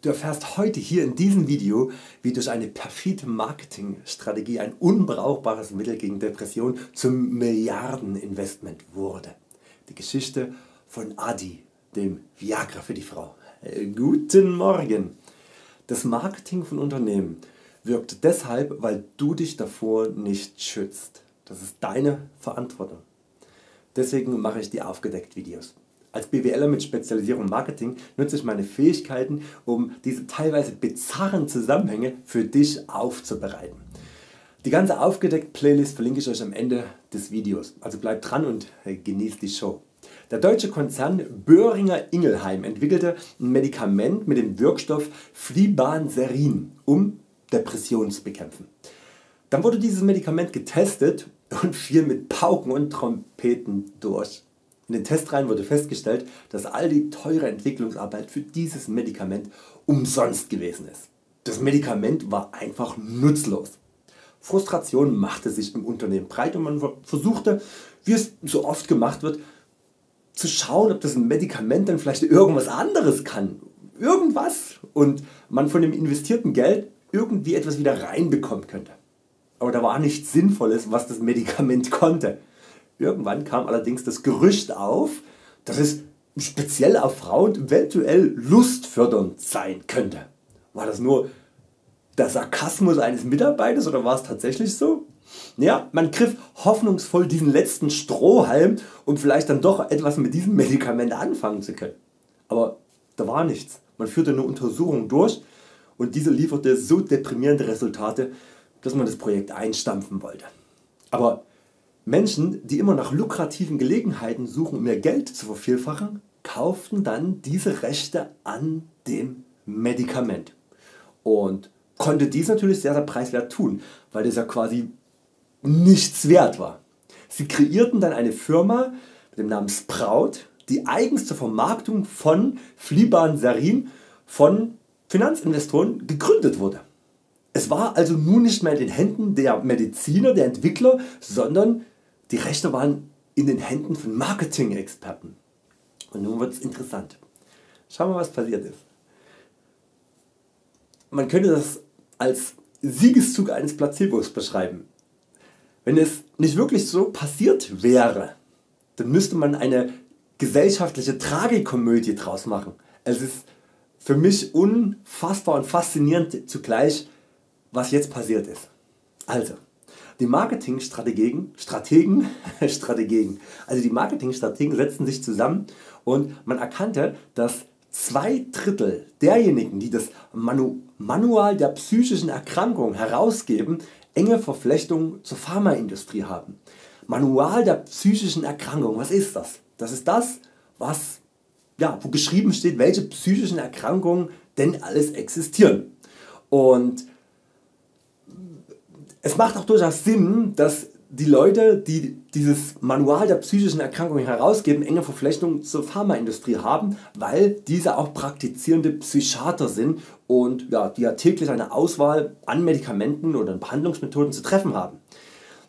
Du erfährst heute hier in diesem Video wie durch eine perfide Marketingstrategie ein unbrauchbares Mittel gegen Depression zum Milliardeninvestment wurde. Die Geschichte von Adi, dem Viagra für die Frau. Äh, guten Morgen! Das Marketing von Unternehmen wirkt deshalb weil du dich davor nicht schützt. Das ist deine Verantwortung. Deswegen mache ich die aufgedeckt Videos. Als BWLer mit Spezialisierung Marketing nutze ich meine Fähigkeiten um diese teilweise bizarren Zusammenhänge für dich aufzubereiten. Die ganze aufgedeckt Playlist verlinke ich Euch am Ende des Videos, also bleibt dran und äh, genießt die Show. Der deutsche Konzern Boehringer Ingelheim entwickelte ein Medikament mit dem Wirkstoff Flibanserin um Depressionen zu bekämpfen. Dann wurde dieses Medikament getestet und fiel mit Pauken und Trompeten durch. In den Testreihen wurde festgestellt, dass all die teure Entwicklungsarbeit für dieses Medikament umsonst gewesen ist. Das Medikament war einfach nutzlos. Frustration machte sich im Unternehmen breit und man versuchte, wie es so oft gemacht wird, zu schauen ob das Medikament dann vielleicht irgendwas anderes kann. Irgendwas und man von dem investierten Geld irgendwie etwas wieder reinbekommen könnte. Aber da war nichts Sinnvolles was das Medikament konnte. Irgendwann kam allerdings das Gerücht auf, dass es speziell auf Frauen eventuell lustfördernd sein könnte. War das nur der Sarkasmus eines Mitarbeiters oder war es tatsächlich so? Ja, man griff hoffnungsvoll diesen letzten Strohhalm um vielleicht dann doch etwas mit diesem Medikament anfangen zu können. Aber da war nichts. Man führte eine Untersuchung durch und diese lieferte so deprimierende Resultate, dass man das Projekt einstampfen wollte. Aber Menschen die immer nach lukrativen Gelegenheiten suchen um ihr Geld zu vervielfachen, kauften dann diese Rechte an dem Medikament und konnte dies natürlich sehr, sehr preiswert tun, weil das ja quasi nichts wert war. Sie kreierten dann eine Firma mit dem Namen Sprout, die eigens zur Vermarktung von Flibanserin von Finanzinvestoren gegründet wurde. Es war also nun nicht mehr in den Händen der Mediziner, der Entwickler, sondern die Rechte waren in den Händen von Marketing-Experten. Und nun wird es interessant. Schauen wir was passiert ist. Man könnte das als Siegeszug eines Placebos beschreiben. Wenn es nicht wirklich so passiert wäre, dann müsste man eine gesellschaftliche Tragikomödie draus machen. Es ist für mich unfassbar und faszinierend zugleich was jetzt passiert ist. Also die Marketingstrategen Strategen, Strategen, also die Marketingstrategen setzten sich zusammen und man erkannte, dass zwei Drittel derjenigen, die das Manu Manual der psychischen Erkrankung herausgeben, enge Verflechtungen zur Pharmaindustrie haben. Manual der psychischen Erkrankung, was ist das? Das ist das, was, ja, wo geschrieben steht, welche psychischen Erkrankungen denn alles existieren. Und es macht auch durchaus Sinn, dass die Leute die dieses Manual der psychischen Erkrankungen herausgeben enge Verflechtungen zur Pharmaindustrie haben, weil diese auch praktizierende Psychiater sind und ja, die ja täglich eine Auswahl an Medikamenten oder Behandlungsmethoden zu treffen haben.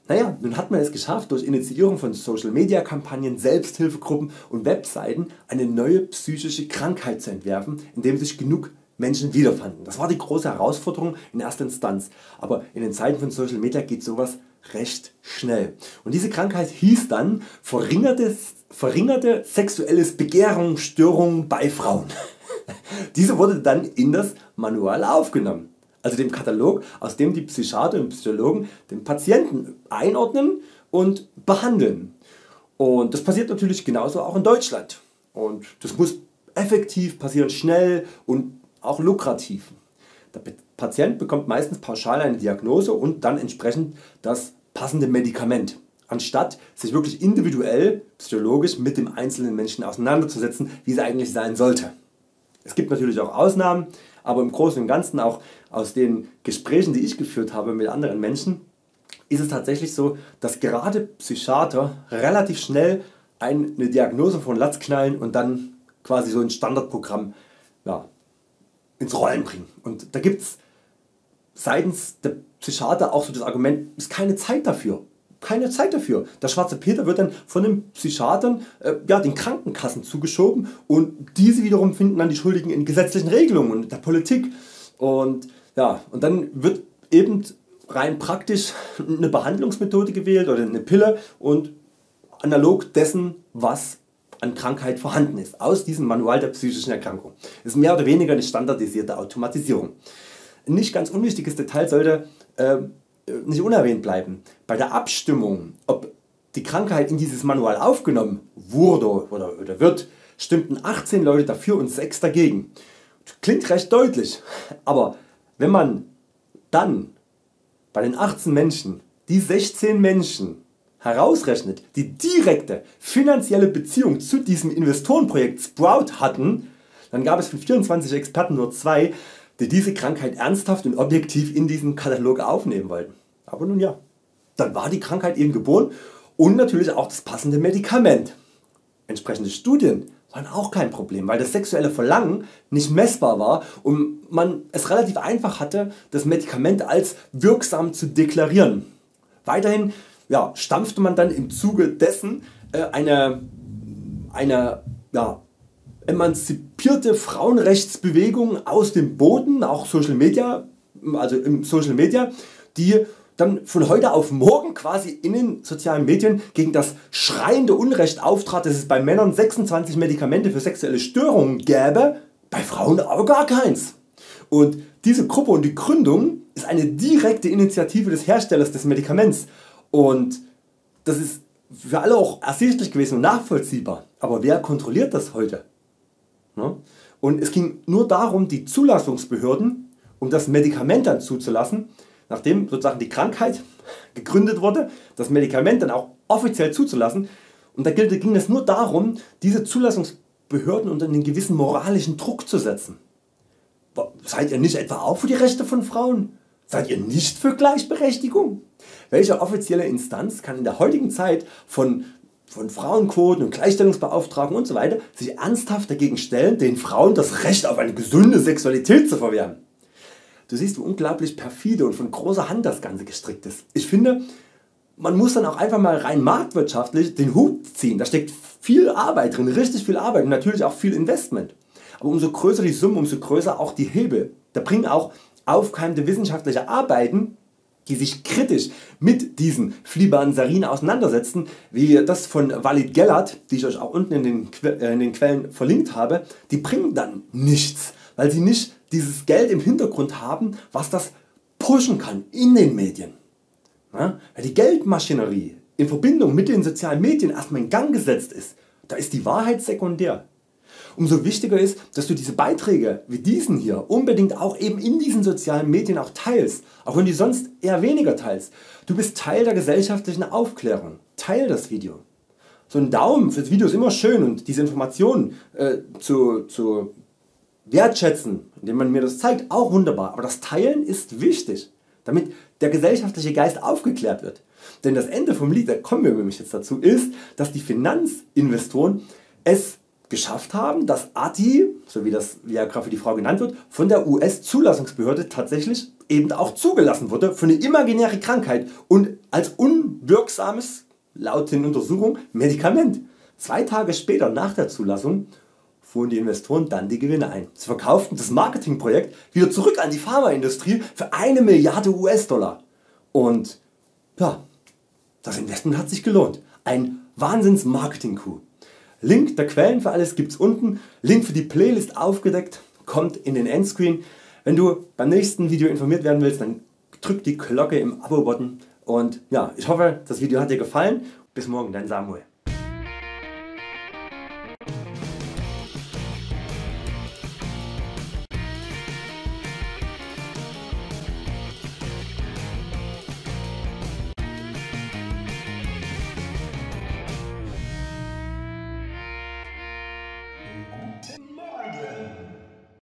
Naja, nun hat man es geschafft durch Initiierung von Social Media Kampagnen, Selbsthilfegruppen und Webseiten eine neue psychische Krankheit zu entwerfen, indem sich genug Menschen wiederfanden. Das war die große Herausforderung in erster Instanz, aber in den Zeiten von Social Media geht sowas recht schnell. Und diese Krankheit hieß dann verringerte, verringerte sexuelles Begehrungsstörung bei Frauen. Diese wurde dann in das Manual aufgenommen, also dem Katalog aus dem die Psychiater und Psychologen den Patienten einordnen und behandeln. Und das passiert natürlich genauso auch in Deutschland. Und das muss effektiv passieren, schnell und auch lukrativ. Der Patient bekommt meistens pauschal eine Diagnose und dann entsprechend das passende Medikament, anstatt sich wirklich individuell psychologisch mit dem einzelnen Menschen auseinanderzusetzen, wie es eigentlich sein sollte. Es gibt natürlich auch Ausnahmen, aber im Großen und Ganzen auch aus den Gesprächen die ich geführt habe mit anderen Menschen ist es tatsächlich so, dass gerade Psychiater relativ schnell eine Diagnose von Latz knallen und dann quasi so ein Standardprogramm ja, ins Rollen bringen. Und da gibt es seitens der Psychiater auch so das Argument, ist keine Zeit dafür. keine Zeit dafür. Der schwarze Peter wird dann von den Psychiatern äh, ja, den Krankenkassen zugeschoben und diese wiederum finden dann die Schuldigen in gesetzlichen Regelungen und der Politik. Und, ja, und dann wird eben rein praktisch eine Behandlungsmethode gewählt oder eine Pille und analog dessen, was an Krankheit vorhanden ist, aus diesem Manual der psychischen Erkrankung. Das ist mehr oder weniger eine standardisierte Automatisierung. Ein nicht ganz unwichtiges Detail sollte äh, nicht unerwähnt bleiben. Bei der Abstimmung, ob die Krankheit in dieses Manual aufgenommen wurde oder, oder wird, stimmten 18 Leute dafür und 6 dagegen. Klingt recht deutlich, aber wenn man dann bei den 18 Menschen die 16 Menschen herausrechnet, die direkte finanzielle Beziehung zu diesem Investorenprojekt Sprout hatten, dann gab es von 24 Experten nur zwei, die diese Krankheit ernsthaft und objektiv in diesen Katalog aufnehmen wollten. Aber nun ja, dann war die Krankheit eben geboren und natürlich auch das passende Medikament. Entsprechende Studien waren auch kein Problem, weil das sexuelle Verlangen nicht messbar war und man es relativ einfach hatte, das Medikament als wirksam zu deklarieren. Weiterhin ja, stampfte man dann im Zuge dessen äh, eine, eine ja, emanzipierte Frauenrechtsbewegung aus dem Boden, auch Social Media, also im Social Media, die dann von heute auf morgen quasi in den sozialen Medien gegen das schreiende Unrecht auftrat, dass es bei Männern 26 Medikamente für sexuelle Störungen gäbe, bei Frauen aber gar keins. Und diese Gruppe und die Gründung ist eine direkte Initiative des Herstellers des Medikaments und das ist für alle auch ersichtlich gewesen und nachvollziehbar. Aber wer kontrolliert das heute? Ne? Und es ging nur darum, die Zulassungsbehörden, um das Medikament dann zuzulassen, nachdem sozusagen die Krankheit gegründet wurde, das Medikament dann auch offiziell zuzulassen. Und da ging es nur darum, diese Zulassungsbehörden unter einen gewissen moralischen Druck zu setzen. Seid ihr nicht etwa auch für die Rechte von Frauen? Seid ihr nicht für Gleichberechtigung? Welche offizielle Instanz kann in der heutigen Zeit von, von Frauenquoten und Gleichstellungsbeauftragten usw. So sich ernsthaft dagegen stellen, den Frauen das Recht auf eine gesunde Sexualität zu verwehren? Du siehst, wie unglaublich perfide und von großer Hand das Ganze gestrickt ist. Ich finde, man muss dann auch einfach mal rein marktwirtschaftlich den Hut ziehen. Da steckt viel Arbeit drin, richtig viel Arbeit und natürlich auch viel Investment. Aber umso größer die Summe, umso größer auch die Hebel. Da bringen auch aufkeimende wissenschaftliche Arbeiten die sich kritisch mit diesen Flibanserin auseinandersetzen, wie das von Walid Gellert, die ich euch auch unten in den, äh, in den Quellen verlinkt habe, die bringen dann nichts, weil sie nicht dieses Geld im Hintergrund haben, was das pushen kann in den Medien. Ja? Weil die Geldmaschinerie in Verbindung mit den sozialen Medien erstmal in Gang gesetzt ist, da ist die Wahrheit sekundär. Umso wichtiger ist, dass du diese Beiträge wie diesen hier unbedingt auch eben in diesen sozialen Medien auch teilst, auch wenn du sonst eher weniger teilst. Du bist Teil der gesellschaftlichen Aufklärung. Teil das Video. So ein Daumen fürs Video ist immer schön und diese Informationen äh, zu, zu wertschätzen, indem man mir das zeigt, auch wunderbar. Aber das Teilen ist wichtig, damit der gesellschaftliche Geist aufgeklärt wird. Denn das Ende vom Lied, da kommen wir nämlich jetzt dazu, ist, dass die Finanzinvestoren es geschafft haben, dass ATI, so wie das Viagra für die Frau genannt wird, von der US Zulassungsbehörde tatsächlich eben auch zugelassen wurde für eine imaginäre Krankheit und als unwirksames, laut den Untersuchungen, Medikament. Zwei Tage später nach der Zulassung fuhren die Investoren dann die Gewinne ein. Sie verkauften das Marketingprojekt wieder zurück an die Pharmaindustrie für eine Milliarde US-Dollar. Und ja, das Investment hat sich gelohnt. Ein Wahnsinns-Marketing-Coup. Link der Quellen für alles gibt's unten. Link für die Playlist aufgedeckt kommt in den Endscreen. Wenn du beim nächsten Video informiert werden willst, dann drück die Glocke im Abo-Button. Und ja, ich hoffe, das Video hat dir gefallen. Bis morgen, dein Samuel.